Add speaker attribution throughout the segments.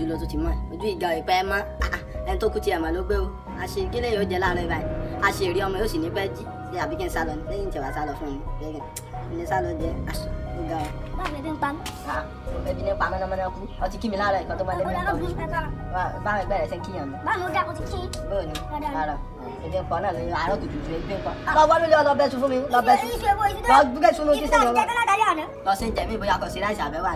Speaker 1: jù lọ tó ti mọ́ ẹ̀ ojú ìgbà ìpẹ́ ẹ mọ́ ẹni tó kú ti ẹ̀mọ́ ló gbé o àṣe gílẹ̀ yóò jẹ́ láàárọ̀ ìbáyìí àṣe èrè ọmọ yóò sì ní pẹ́ẹ́ jí ṣe àbí kí n sálọ ní lẹ́yìn ìjọba sálọ fún mi lẹ́yìn ní sálọ jẹ́ aṣọ ó ga ọ. báwo ni ẹbí ń pa mí. ẹbí ní pa mọ́nàmọ́ná kú ọtí kí mi láàárọ̀ ìkan tó máa lé mi nǹkan oṣù. báwo ẹgbẹ́ rẹ ṣe ń kíyàn mi. báwo ó dà kó ti kí. bóò ni rárá ẹbí ń pa náà lóyún àárọ̀ kùtùkùtù ẹbí ń pa. lọ wọ́n lórí ọlọ bẹ́ẹ̀ tún fún mi lọ bẹ́ẹ̀ tún. lọ gbé sunu kí sẹ́yìn lọ. lọ sí ń jẹ mí bóyá kò sí láìsí àbẹ̀wò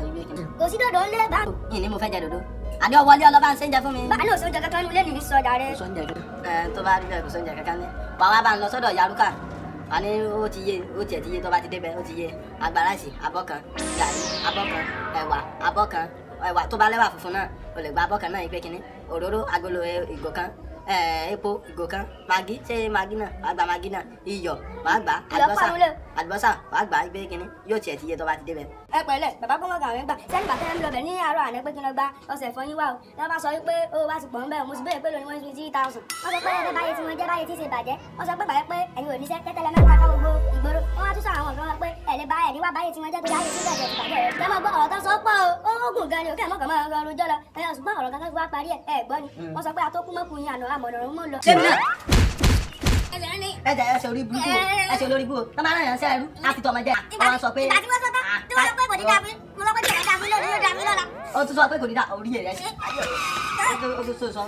Speaker 1: àyè àní ọwọ́ lé ọlọ́ba ń ṣe ń jẹ fún mi. báà náà sóúnjẹ kankan nílé mi sọ jàre. kò sóúnjẹ kan. ẹ tó bá rí bẹ́ẹ̀ kò sóúnjẹ kankan ní. wà wá bá ń lọ sọ́dọ̀ yaruka wà ní ó ti yé ó tiẹ̀ ti yé tó bá ti débẹ̀ ó ti yé agbáraṣì abọ́ kan gàrí abọ́ ẹ̀wà abọ́ ẹ̀wà tó bá lẹ́wà funfun náà o lè gba abọ́ kan náà ìgbé kínní òróró agolo ìgò kan Eh, epo ìgò kan magi ṣé magi náà wàá gba magi náà iyọ̀ wàá gbà àlùbọ́sà àlùbọ́sà wàá gbà ibẹ̀ kínní yóò tiẹ̀ ti yẹ tó bá ti débẹ̀.
Speaker 2: ẹ pẹ̀lẹ́ bàbá gbọ́ngàn kàwé ń gbà sẹ́ni bàtẹ́ ń lọbẹ̀ ní àárọ̀ àná pé kí n lọ gba ọṣẹ ìfọyín wá o ní wọ́n bá sọ wípé ó wá ti pọ̀ ń bẹ̀ mo ti béèrè pé lóní wọ́n ti three thousand. wọ́n sọ pé ẹgbẹ́ báyé tí wọ́n jẹ́ báyé tí ṣe bàjẹ́ wọ́n sọ pé bàyẹ́ pé ẹ̀yin ò níṣẹ́ tẹ́tẹ́lẹ̀ mẹ́ta ká gbogbo ìgboro wọ́n wá tún sọ àwọn ọ̀dọ́ wọn pé ẹ̀lẹ́ bá ẹ̀rí wá báyé tí mọ́gùn gan ni òkè mọ́gàn máa rọ ọrùn jọlọ ẹ ṣùgbọ́n ọ̀rọ̀ kankan wá parí ẹ ẹ gbọ́ ni mm. wọ́n sọ pé atókù mọ́kùn yín àná àmọ̀nà òun mọ̀ lọ. sẹ́mi náà ẹ jẹ ẹsẹ orí burúkú ẹsẹ olórí burúkú tọ́ máa ń ràn ṣe ẹrú láti tọ́ ọmọ
Speaker 1: jẹ ọmọ sọ pé. ìgbà tí
Speaker 2: wọ́n sọ pé ah, wọ́n
Speaker 1: sọ pé kò ní